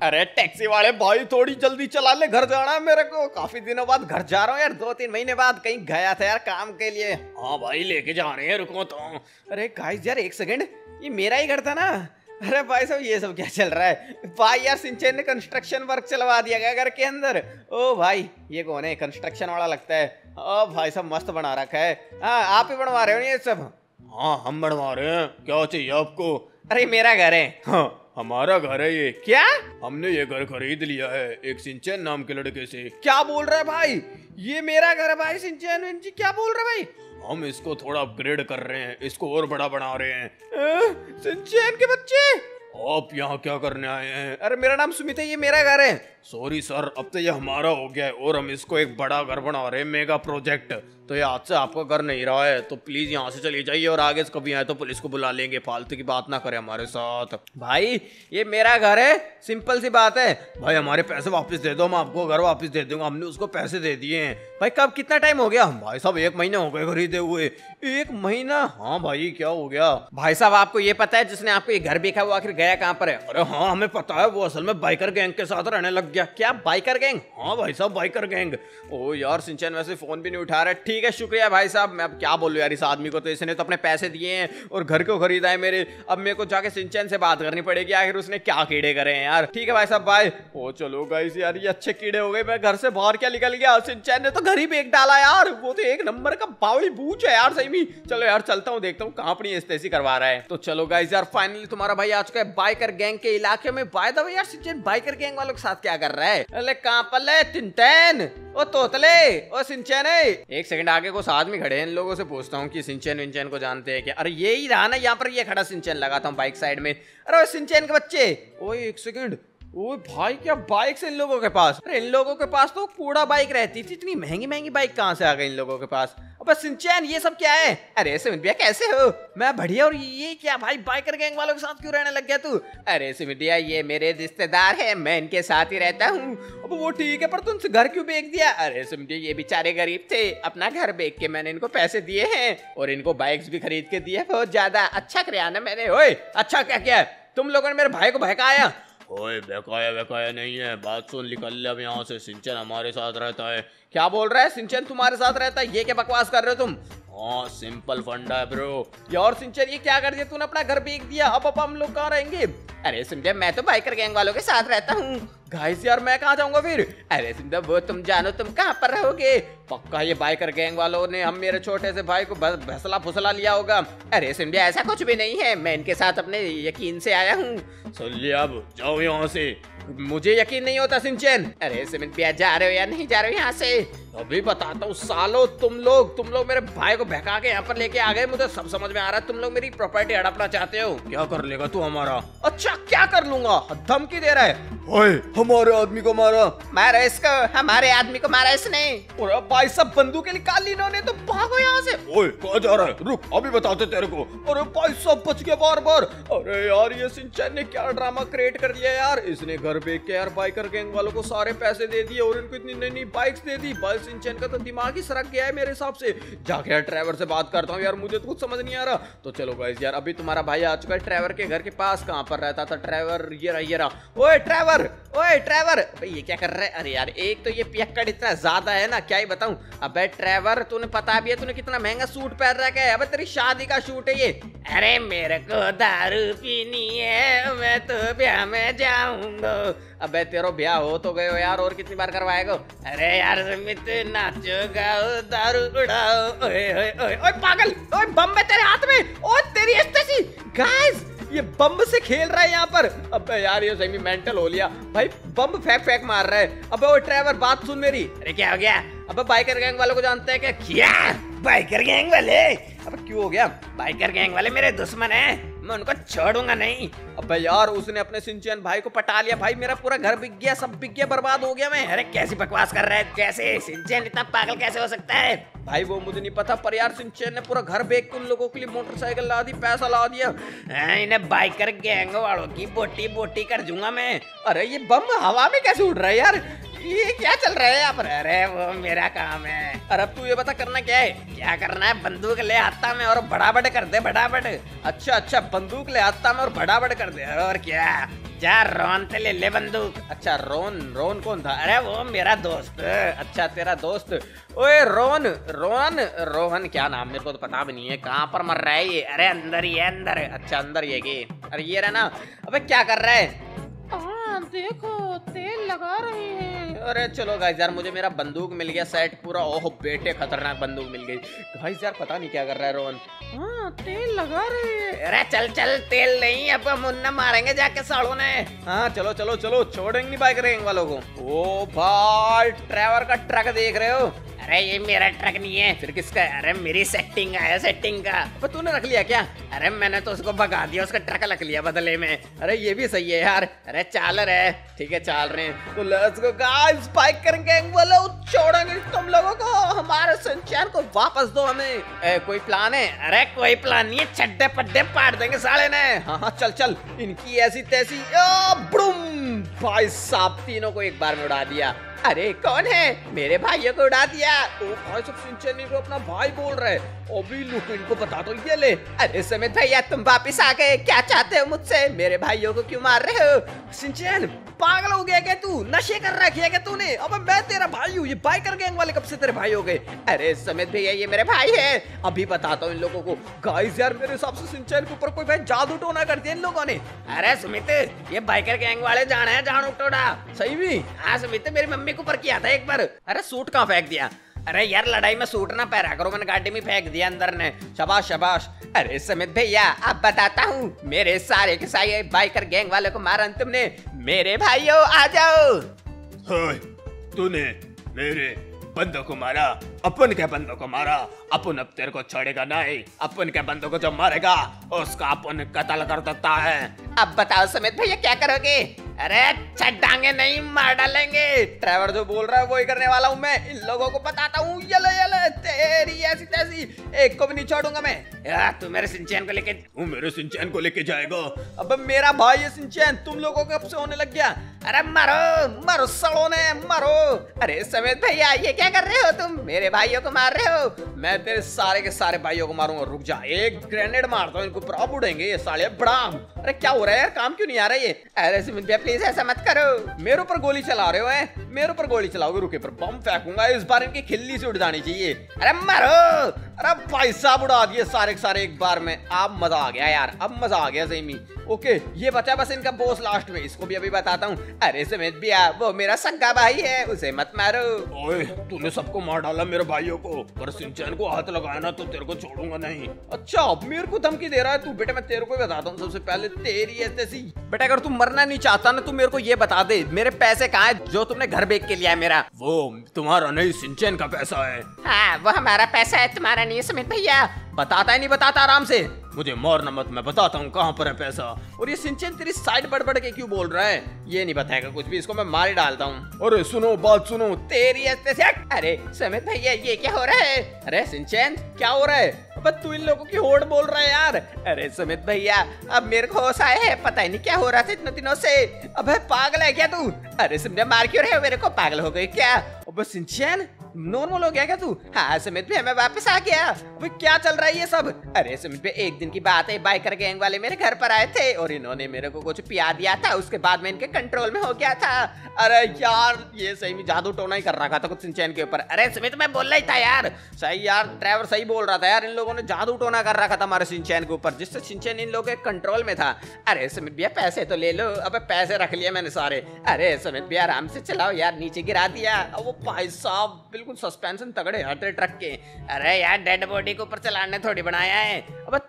अरे टैक्सी वाले भाई थोड़ी जल्दी चला ले घर जाना है मेरे को। काफ़ी दिनों बाद घर जा रहा हूँ यार दो तीन महीने बाद कहीं गया था यार काम के लिए। हाँ भाई लेके जा रहे हैं रुको तो। अरे गाइस यार एक सेकंड ये मेरा ही घर था ना? अरे भाई साहब ये सब क्या चल रहा है? भाई यार सिंचन ने कंस्ट्रक्शन वर्क चलवा दिया गया घर के अंदर। ओ भाई ये कौन है? कंस्ट्रक्शन वाला लगता है। ओ भाई साहब मस्त बना रखा है। हाँ आप ही बनवा रहे हो ये सब? हाँ हम बनवा रहे हैं। क्या चाहिए आपको? अरे मेरा घर है। हाँ। हमारा घर है ये। क्या? हमने ये घर खरीद लिया है, एक सिंचन नाम के लड़के से। क्या बोल रहा है भाई? ये मेरा घर है भाई, सिंचन जी। क्या बोल रहे है भाई? हम इसको थोड़ा अपग्रेड कर रहे हैं, इसको और बड़ा बना रहे हैं। सिंचन के बच्चे! आप यहाँ क्या करने आए हैं? अरे, मेरा नाम सुमित है, ये मेरा घर है। सॉरी सर अब तो ये हमारा हो गया है और हम इसको एक बड़ा घर बना रहे हैं मेगा प्रोजेक्ट तो ये आज से आपका घर नहीं रहा है तो प्लीज़ यहाँ से चले जाइए और आगे कभी आए तो पुलिस को बुला लेंगे, फालतू की बात ना करें हमारे साथ। भाई, ये मेरा घर है सिंपल सी बात है। भाई, हमारे पैसे वापस दे दो, हम आपको घर वापस दे दूँगा, हमने उसको पैसे दे दिए हैं। भाई, कब कितना टाइम हो गया? भाई साहब, एक महीने हो गए खरीदे हुए। एक महीना? हाँ भाई, क्या हो गया? भाई साहब, आपको ये पता है, जिसने आपको ये घर बेचा, वो आखिर गया कहाँ पर है? अरे हाँ हमें पता है, वो असल में बाइकर गैंग के साथ रहने लग गया। क्या बाइकर गैंग हाँ भाई साहब बाइकर गैंग ओ यार, सिंचन वैसे फ़ोन भी नहीं उठा रहा। ठीक है, शुक्रिया भाई साहब। मैं अब क्या बोलूँ यार, इस आदमी को तो इसने तो अपने पैसे दिए हैं और घर को खरीदा है मेरे। अब मेरे को जाके सिंचन से बात करनी पड़ेगी, आखिर उसने क्या कीड़े करे हैं यार। ठीक है भाई साहब बाय ओ चलो गाइस यार, ये अच्छे कीड़े हो गए। मैं घर से बाहर क्या निकल गया? सिंचन ने तो घर ही बेच डाला यार। वो तो एक नंबर का बावड़ी बूझ है यार, सही में। चलो यार, चलता हूँ, देखता हूँ कहाँ अपनी ऐसी करवा रहा है। तो चलो गाइस यार फाइनली तुम्हारा भाई आ चुका है। बाइकर गैंग के इलाके में बाय द यार, सिंचन बाइकर गैंग वालों के साथ क्या कर रहा है? अरे, कहाँ पर ले? ओ, तोतले? ओ, सिंचन एक सेकंड आगे कुछ आदमी खड़े हैं, इन लोगों से पूछता हूँ कि सिंचन विंचन को जानते हैं क्या? अरे, ये ही रहा ना, यहाँ पर ये खड़ा सिंचन लगाता हूँ बाइक साइड में। अरे सिंचन के बच्चे! ओ, एक सेकंड ओ, भाई, क्या बाइक से इन लोगों के पास? अरे, इन लोगों के पास तो कूड़ा बाइक रहती थी, इतनी महँगी महँगी बाइक कहाँ से आ गई इन लोगों के पास? सिंचैन, ये सब क्या है? अरे सुमित भैया, कैसे हो? मैं बढ़िया और ये क्या भाई, बाइकर गैंग वालों के साथ क्यों रहने लग गया तू? अरे सुमित भैया, ये मेरे रिश्तेदार है, मैं इनके साथ ही रहता हूँ। अब वो ठीक है, पर तुमसे घर क्यों बेच दिया? अरे सुमित ये बेचारे गरीब थे, अपना घर बेच के मैंने इनको पैसे दिए हैं, और इनको बाइक्स भी खरीद के दिए बहुत ज़्यादा। अच्छा कराया मैंने अच्छा क्या किया? तुम लोगों ने मेरे भाई को बहकाया ओए, बेकाया बेकाया नहीं है। बात सुन निकल अब यहाँ से सिंचन हमारे साथ रहता है। क्या बोल रहा है? सिंचन तुम्हारे साथ रहता है? ये क्या बकवास कर रहे हो तुम? हाँ सिंपल फंडा है ब्रो ये और सिंचन, ये क्या कर दिया? तूने अपना घर बेच दिया। अब अब हम लोग कहाँ रहेंगे? अरे, सिंचन, मैं तो बाइकर गैंग वालों के साथ रहता हूँ। गाइस यार मैं कहाँ जाऊँगा फिर अरे सिंधा वो तुम जानो तुम कहाँ पर रहोगे पक्का ये बाइकर गैंग वालों ने हम मेरे छोटे से भाई को भसला फुसला लिया होगा अरे सिंधिया ऐसा कुछ भी नहीं है मैं इनके साथ अपने यकीन से आया हूँ सुन लिया अब जाओ यहाँ से मुझे यकीन नहीं होता सिंचन अरे सिमित भैया जा रहे हो या नहीं जा रहे हो यहाँ से अभी बताता हूँ सालो तुम लोग तुम लोग मेरे भाई को बहका के यहाँ पर लेके आ गए मुझे सब समझ में आ रहा है तुम लोग मेरी प्रॉपर्टी हड़पना चाहते हो क्या कर लेगा तू हमारा अच्छा क्या कर लूँगा धमकी दे रहा है हमारे आदमी को मारा। मारा इसको हमारे आदमी को मारा इसने। और भाई सब बंदूकें निकाल ली इन्होंने तो भागो यहाँ से। ओए कहाँ जा रहा है? रुक अभी बताते तेरे को। अरे भाई सब बच गया बार बार अरे यार ये सिंचन ने क्या ड्रामा क्रिएट कर दिया यार। इसने घर बेच के यार बाइकर गैंग वालों को सारे पैसे दे दिए और इनको इतनी नई नई बाइक्स दे दी। भाई सिंचन का तो दिमाग ही सरक गया है मेरे हिसाब से। जाके यार ड्राइवर से बात करता हूँ यार मुझे तो कुछ समझ नहीं आ रहा। तो चलो गाइस यार अभी तुम्हारा भाई आ चुका है ड्राइवर के घर के पास। कहाँ पर रहता था ड्राइवर ये रहा ये रहा। ओए ड्राइवर ओए ड्राइवर भाई ये क्या कर रहा है? अरे यार, एक तो ये पियक्कड़ इतना ज़्यादा है ना, क्या ही बताऊँ? अबे ड्राइवर तूने पता भी है, तूने कितना महँगा सूट पहन रखा है? अबे, तेरी शादी का शूट है ये। अरे, मेरे को दारू पीनी है, मैं तो ब्याह में जाऊँगा। अबे, तेरो ब्याह हो तो गए यार, और कितनी बार करवाएगा? अरे यार समित नाचो गाओ दारू उड़ाओ। ओए ओए ओए ओए, पागल! ओए, बम तेरे हाथ में, ओ, तेरी एस्टेसी गाइस ये बम से खेल रहा है यहाँ पर। अबे यार, ये सही मेंटल हो लिया। भाई बम फेंक फेंक मार रहा है। अबे वो ड्राइवर बात सुन मेरी। अरे क्या हो गया? अबे बाइकर गैंग वालों को जानते हैं क्या? क्या? बाइकर गैंग वाले? अब क्यों हो गया? बाइकर गैंग वाले मेरे दुश्मन है। मैं उनको छोड़ूँगा नहीं। अब यार, उसने अपने सिंचन भाई को पटा लिया। भाई, मेरा पूरा घर बिक गया, सब बिक गया, बर्बाद हो गया मैं। अरे कैसी बकवास कर रहा है? कैसे? सिंचन इतना पागल कैसे हो सकता है? भाई, वो मुझे नहीं पता, पर यार, सिंचन ने पूरा घर बेच के उन लोगों के लिए मोटरसाइकिल ला दी, पैसा ला दिया। इन्हें बाइकर गैंग वालों की बोटी बोटी कर दूँगा मैं। अरे, ये बम हवा में कैसे उड़ रहा है यार? ये क्या चल रहा है यहाँ पर अरे वो मेरा काम है। अरे अब तू ये बता, करना क्या है? क्या करना है? बंदूक ले आता में और बड़ा बड़ कर दे बड़ा बड़ अच्छा अच्छा बंदूक ले आता में और बड़ा बड़ कर दे। और क्या? जा, रोन ते ले ले बंदूक। अच्छा रोन रोन कौन था? अरे वो मेरा दोस्त। अच्छा तेरा दोस्त। ओए, रोन रोहन रोहन, क्या नाम? मेरे को तो पता भी नहीं है। कहाँ पर मर रहा है ये? अरे, अंदर ही है, अंदर। अच्छा अंदर ये की। अरे, ये रहा ना, अबे, क्या कर रहा है? हाँ देखो, तेल लगा रहे हैं। अरे चलो गाइस यार मुझे मेरा बंदूक मिल गया सेट पूरा। ओह बेटे खतरनाक बंदूक मिल गई। गाइस यार पता नहीं क्या कर रहा है रोहन। हाँ तेल लगा रहे अरे चल चल तेल नहीं अब हम उन्ना मारेंगे जाके साड़ों ने। हाँ चलो चलो चलो छोड़ेंगे नहीं बाइक रेंग वालों को। ओ भाई ड्राइवर का ट्रक देख रहे हो? अरे ये मेरा ट्रक नहीं है। फिर किसका है? अरे मेरी सेटिंग का है सेटिंग का। तो तूने रख लिया क्या? अरे मैंने तो उसको भगा दिया उसका ट्रक रख लिया बदले में। अरे ये भी सही है यार। अरे चाल रहे ठीक है चाल रहे हैं। तो लेट्स गो गाइस बाइक करेंगे बोलो छोड़ेंगे तुम लोगों को हमारे संचार को वापस दो हमें ए, कोई प्लान है अरे कोई प्लान नहीं है छड्डे पड्डे पाट देंगे साले ने हाँ हाँ चल चल इनकी ऐसी तैसी भाई साहब तीनों को एक बार में उड़ा दिया अरे कौन है? मेरे भाइयों को उड़ा दिया। ओ भाई सब सिंचनी को अपना भाई बोल रहे अभी लुक इनको बता दो ये ले। अरे समित भैया तुम वापिस आ गए। क्या चाहते हो मुझसे? मेरे भाइयों को क्यों मार रहे हो? सिंचन पागल हो गया क्या तू? नशे कर रखी है क्या तूने? अब मैं तेरा भाई हूँ ये बाइकर गैंग वाले कब से तेरे भाई हो गए? अरे समित भैया ये मेरे भाई है। अभी बताता हूँ इन लोगों को। गाइस यार मेरे हिसाब से सिंचन के ऊपर कोई भाई जादू टोना कर दिया इन लोगों ने। अरे सुमित ये बाइकर गैंग वाले जाना है जान टोना। सही भी। हाँ सुमित मेरी मम्मी के ऊपर किया था एक बार। अरे सूट कहाँ फेंक दिया? अरे यार लड़ाई में सूट ना पहरा करो मैंने गाड़ी में फेंक दिया अंदर ने। शबाश शबाश। अरे समित भैया अब बताता हूँ मेरे सारे के सारे बाइकर गैंग वाले को मारा तुमने। मेरे भाइयों आ जाओ। तूने मेरे बंदों को मारा अपन के बंदों को मारा। अपन अब तेरे को छोड़ेगा नहीं अपन के बंदों को जो मारेगा उसका अपन कत्ल कर देता है। अब बताओ समित भैया क्या करोगे? अरे छटांगे नहीं मार डालेंगे। ड्राइवर जो बोल रहा है वही करने वाला हूँ मैं। इन लोगों को बताता हूँ ये ये तेरी ऐसी तैसी। एक को भी नहीं छोड़ूँगा मैं। यार तू मेरे सिंचैन को लेके तू मेरे सिंचैन को लेके जाएगा। अब मेरा भाई है सिंचैन तुम लोगों को कब से होने लग गया। अरे मारो मारो सड़ो ने मारो। अरे समेत भैया ये क्या कर रहे हो तुम? मेरे भाइयों को मार रहे हो। मैं तेरे सारे के सारे भाइयों को मारूँगा रुक जा। एक ग्रेनेड मारता हूँ इनको प्रॉप उड़ेंगे ये साले। बड़ा अरे क्या हो रहा है यार? काम क्यों नहीं आ रहा ये? अरे प्लीज़ ऐसा मत करो। मेरे ऊपर गोली चला रहे हो है? मेरे ऊपर गोली चलाओगे रुके पर बम फेंकूँगा। इस बार इनकी खिल्ली से उड़ जानी चाहिए। अरे मारो! अरे भाई साहब उड़ा दिए सारे सारे एक बार में। अब मज़ा आ गया यार अब मज़ा आ गया सही ओके ये बचा बस इनका बोस लास्ट में। इसको भी अभी बताता हूँ। अरे समित भैया वो मेरा सगा भाई है उसे मत मारो। ओए तूने सबको मार डाला मेरे भाइयों को। पर सिंचन को हाथ लगाया ना तो तेरे को छोड़ूँगा नहीं। अच्छा अब मेरे को धमकी दे रहा है तू। बेटा मैं तेरे को बताता हूँ सबसे पहले। तेरी ऐसी बेटा अगर तू मरना नहीं चाहता ना तू मेरे को ये बता दे। मेरे पैसे कहाँ है? जो तुमने घर बेच के लिया मेरा। वो तुम्हारा नहीं सिंचन का पैसा है। हाँ वो हमारा पैसा है तुम्हारा नहीं समित भैया। बताता ही नहीं बताता आराम से। मुझे मारना मत मैं बताता हूँ कहाँ पर है पैसा। और ये सिंचन तेरी साइड बढ़ बढ़ के क्यों बोल रहा है? ये नहीं बताएगा कुछ भी इसको मैं मार डालता हूँ। अरे सुनो बात सुनो। तेरी अरे समित भैया ये क्या हो रहा है? अरे सिंचन क्या हो रहा है? अब तू इन लोगों की होड़ बोल रहा है यार। अरे सुमित भैया, अब मेरे को होश आए है, पता ही नहीं क्या हो रहा था इतने दिनों से। अब पागल है क्या तू? अरे सुमित मार क्यों रहे हो मेरे को? पागल हो गई क्या? सिंचन नॉर्मल हो गया क्या तू? हाँ सुमित भाई मैं वापस आ गया। वो क्या चल रहा है ये सब? अरे सुमित भाई एक दिन की बात है बाइकर गैंग वाले मेरे घर पर आए थे और इन्होंने मेरे को कुछ पिया दिया था, उसके बाद में इनके कंट्रोल में हो गया था। अरे यार, ये सही में जादू टोना ही कर रखा था कुछ सिंचैन के ऊपर। अरे सुमित मैं बोल रहा था यार। सही यार ड्राइवर सही बोल रहा था यार, इन लोगों ने जादू टोना कर रखा था हमारे सिंचैन के ऊपर, जिससे सिंचैन इन लोगों के कंट्रोल में था। अरे सुमित भैया, पैसे तो ले लो, अब पैसे रख लिया मैंने सारे। अरे सुमित भैया, आराम से चलाओ यार, नीचे गिरा दिया। वो भाई साहब, बिल्कुल सस्पेंशन तगड़े हटे ट्रक के। अरे यार डेड बॉडी के ऊपर चलाने थोड़ी बनाया है। अब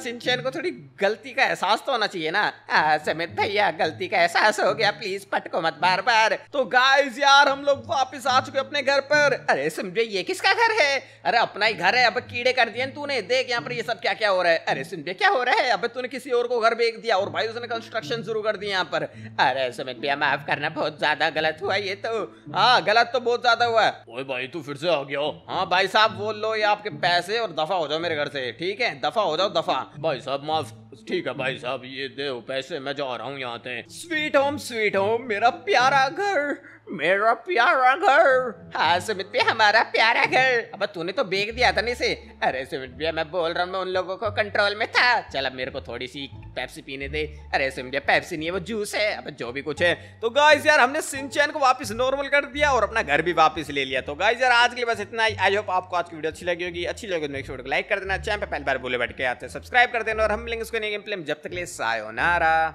सिंचन को थोड़ी गलती का एहसास तो होना चाहिए ना। समित भैया, गलती का एहसास हो गया प्लीज़ पटको मत बार बार तो गाइस यार, हम लोग वापस आ चुके अपने घर पर। अरे समझे, ये किसका घर है? अरे अपना ही घर है, अब कीड़े कर दिए तूने। देख यहाँ पर ये सब क्या क्या हो रहा है। अरे समझे क्या हो रहा है? अब तूने किसी और को घर बेच दिया और भाई उसने कंस्ट्रक्शन शुरू कर दिया यहाँ पर। अरे समित भैया, माफ़ करना, बहुत ज़्यादा गलत हुआ ये तो। हाँ गलत तो बहुत ज़्यादा हुआ। है भाई तू फिर से आ गया। हाँ भाई साहब बोल लो ये आपके पैसे और दफ़ा हो जाओ मेरे घर से ठीक है? दफ़ा हो जाओ दफ़ा। भाई साहब माफ़। ठीक है भाई साहब, ये दे पैसे, मैं जा रहा हूँ यहाँ से। स्वीट होम स्वीट होम मेरा प्यारा घर, मेरा प्यारा घर। हाँ सुमित भैया, हमारा प्यारा घर। अब तूने तो बेच दिया था नहीं से अरे सुमित भैया, मैं बोल रहा हूँ, मैं उन लोगों को कंट्रोल में था। चल अब मेरे को थोड़ी सी पेप्सी पीने दे। अरे समझे पेप्सी नहीं है, वो जूस है। अब जो भी कुछ है। तो गाइस यार, हमने सिंचैन को वापस नॉर्मल कर दिया और अपना घर भी वापस ले लिया। तो गाइस यार, आज के लिए बस इतना ही। आई होप आपको आज की वीडियो अच्छी लगी होगी। अच्छी लगी तो मेक श्योर लाइक कर देना। चैनल पे पहली बार बोले बैठ के आते सब्सक्राइब कर देना और हम मिलेंगे उसको गेम प्ले में जब तक ले सायोनारा।